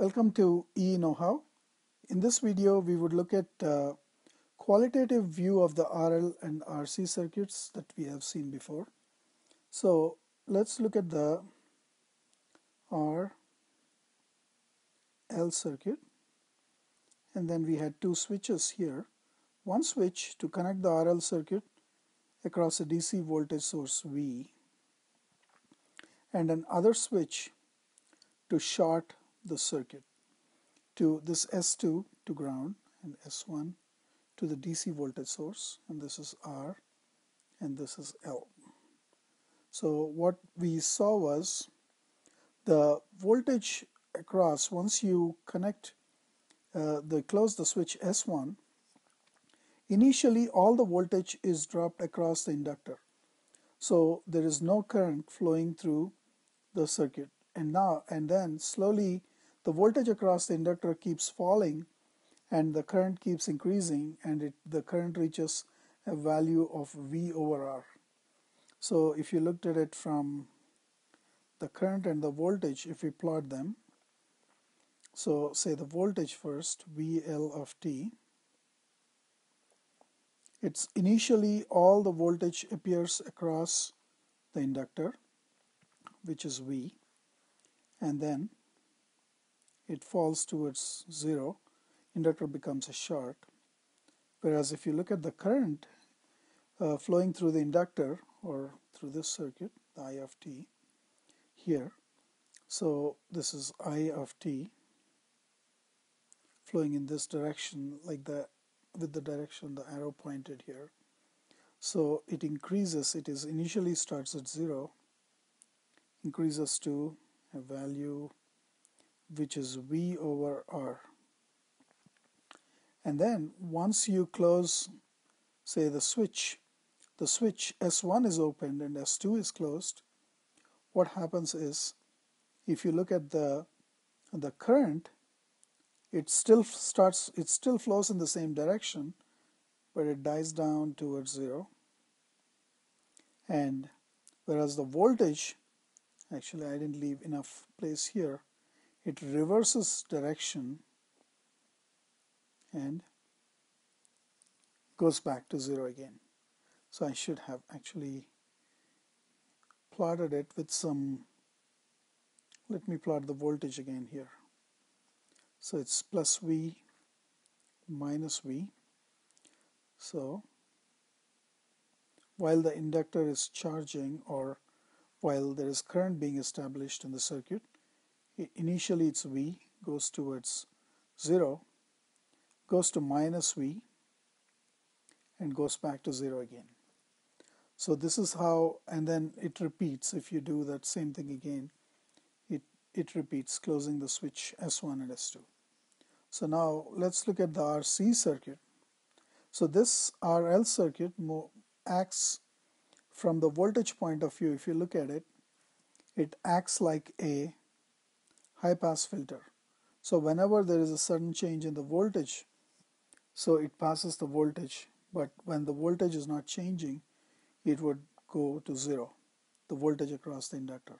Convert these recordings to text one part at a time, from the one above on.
Welcome to E Know-How. In this video we would look at uh, qualitative view of the RL and RC circuits that we have seen before. So let's look at the R L circuit and then we had two switches here. One switch to connect the RL circuit across a DC voltage source V and another switch to short the circuit to this S2 to ground and S1 to the DC voltage source and this is R and this is L. So what we saw was the voltage across once you connect uh, the close the switch S1 initially all the voltage is dropped across the inductor so there is no current flowing through the circuit and now and then slowly the voltage across the inductor keeps falling and the current keeps increasing and it, the current reaches a value of V over R. So if you looked at it from the current and the voltage if we plot them so say the voltage first VL of t it's initially all the voltage appears across the inductor which is V and then it falls towards zero inductor becomes a short whereas if you look at the current uh, flowing through the inductor or through this circuit the I of t here so this is I of t flowing in this direction like the with the direction the arrow pointed here. So it increases it is initially starts at zero increases to a value which is V over R. And then once you close say the switch the switch S1 is opened and S2 is closed what happens is if you look at the the current it still starts it still flows in the same direction but it dies down towards zero. And whereas the voltage actually I didn't leave enough place here it reverses direction and goes back to zero again. So I should have actually plotted it with some let me plot the voltage again here. So it's plus V minus V. So while the inductor is charging or while there is current being established in the circuit initially it's V goes towards 0 goes to minus V and goes back to 0 again. So this is how and then it repeats. If you do that same thing again it it repeats closing the switch S1 and S2 so now let's look at the RC circuit. So this RL circuit acts from the voltage point of view. If you look at it it acts like a high pass filter. So whenever there is a sudden change in the voltage so it passes the voltage but when the voltage is not changing it would go to zero the voltage across the inductor.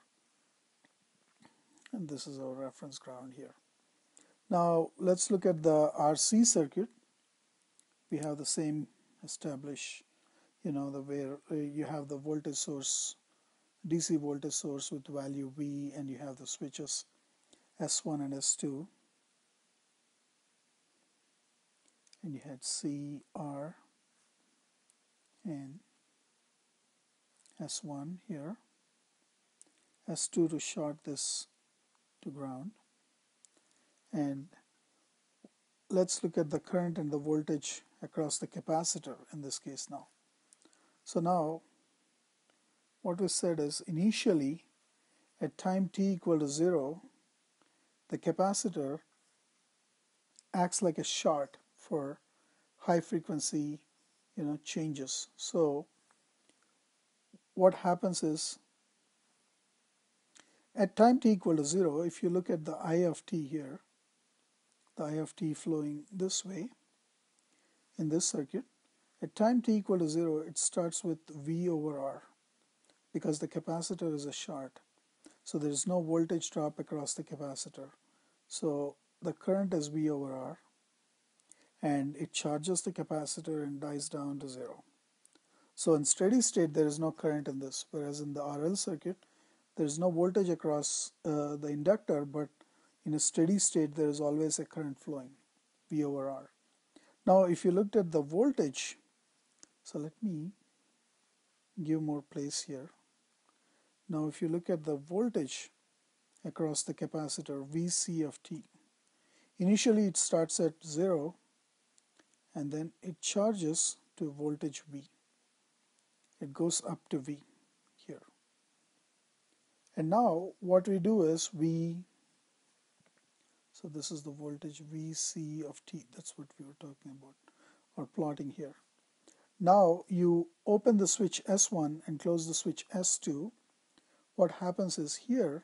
And this is our reference ground here. Now let's look at the RC circuit. We have the same established you know the where uh, you have the voltage source DC voltage source with value V and you have the switches S1 and S2 and you had C, R and S1 here. S2 to short this to ground. And let's look at the current and the voltage across the capacitor in this case now. So now what we said is initially at time t equal to 0 the capacitor acts like a short for high frequency you know changes so what happens is at time t equal to 0 if you look at the I of t here the I of t flowing this way in this circuit at time t equal to 0, it starts with V over R because the capacitor is a short. So there is no voltage drop across the capacitor. So the current is V over R and it charges the capacitor and dies down to zero. So in steady state there is no current in this whereas in the RL circuit there is no voltage across uh, the inductor but in a steady state there is always a current flowing V over R. Now if you looked at the voltage so let me give more place here. Now if you look at the voltage across the capacitor VC of t initially it starts at 0 and then it charges to voltage V. It goes up to V here. And now what we do is we so this is the voltage VC of t that's what we were talking about or plotting here. Now you open the switch S1 and close the switch S2 what happens is here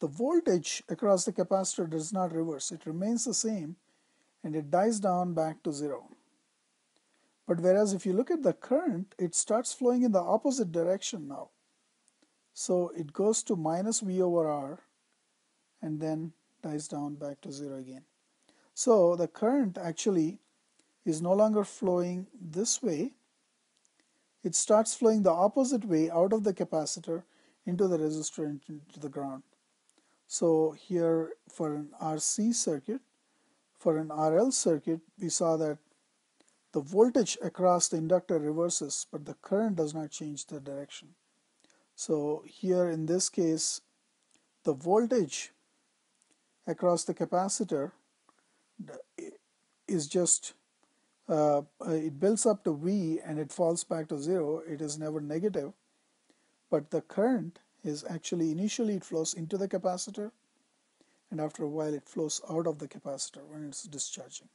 the voltage across the capacitor does not reverse it remains the same and it dies down back to zero but whereas if you look at the current, it starts flowing in the opposite direction now. So it goes to minus V over R and then dies down back to zero again. So the current actually is no longer flowing this way. It starts flowing the opposite way out of the capacitor into the resistor into the ground. So here for an RC circuit, for an RL circuit, we saw that the voltage across the inductor reverses, but the current does not change the direction. So here in this case, the voltage across the capacitor is just, uh, it builds up to V and it falls back to zero. It is never negative, but the current is actually initially it flows into the capacitor and after a while it flows out of the capacitor when it's discharging.